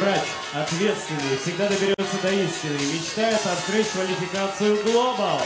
врач, ответственный, всегда доберется до истины, мечтает открыть квалификацию «Глобал».